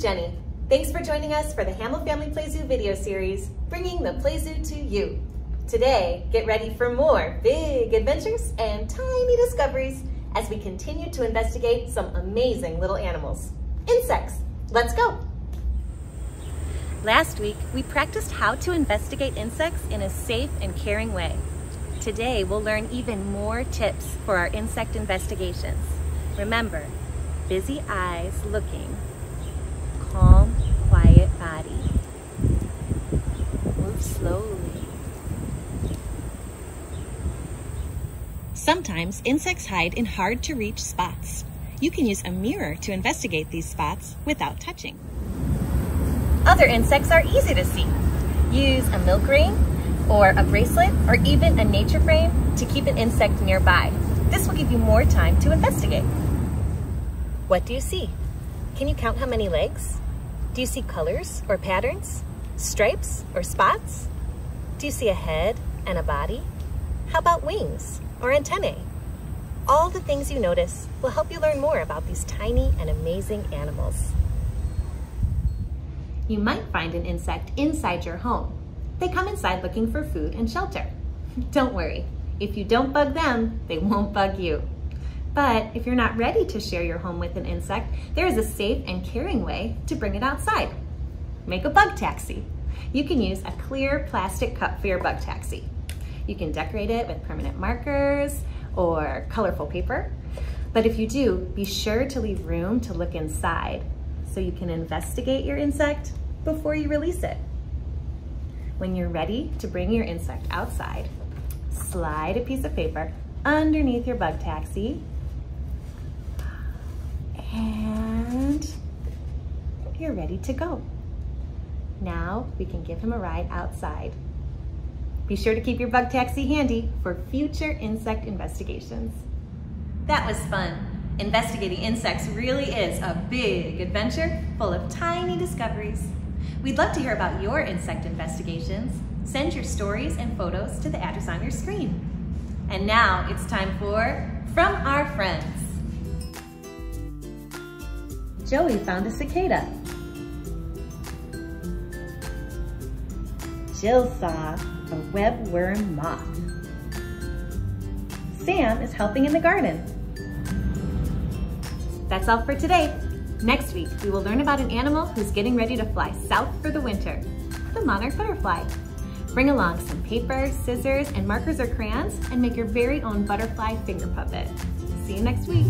Jenny. Thanks for joining us for the Hamill Family Play Zoo video series, bringing the Play Zoo to you. Today, get ready for more big adventures and tiny discoveries as we continue to investigate some amazing little animals. Insects, let's go. Last week, we practiced how to investigate insects in a safe and caring way. Today, we'll learn even more tips for our insect investigations. Remember, busy eyes looking, body. Move slowly. Sometimes insects hide in hard to reach spots. You can use a mirror to investigate these spots without touching. Other insects are easy to see. Use a milk ring or a bracelet, or even a nature frame to keep an insect nearby. This will give you more time to investigate. What do you see? Can you count how many legs? Do you see colors or patterns? Stripes or spots? Do you see a head and a body? How about wings or antennae? All the things you notice will help you learn more about these tiny and amazing animals. You might find an insect inside your home, they come inside looking for food and shelter. Don't worry, if you don't bug them, they won't bug you. But if you're not ready to share your home with an insect, there is a safe and caring way to bring it outside. Make a bug taxi. You can use a clear plastic cup for your bug taxi. You can decorate it with permanent markers or colorful paper. But if you do, be sure to leave room to look inside so you can investigate your insect before you release it. When you're ready to bring your insect outside, slide a piece of paper underneath your bug taxi you're ready to go. Now we can give him a ride outside. Be sure to keep your bug taxi handy for future insect investigations. That was fun. Investigating insects really is a big adventure full of tiny discoveries. We'd love to hear about your insect investigations. Send your stories and photos to the address on your screen. And now it's time for From Our Friends. Joey found a cicada. Jill saw a webworm moth. Sam is helping in the garden. That's all for today. Next week, we will learn about an animal who's getting ready to fly south for the winter, the monarch butterfly. Bring along some paper, scissors, and markers or crayons and make your very own butterfly finger puppet. See you next week.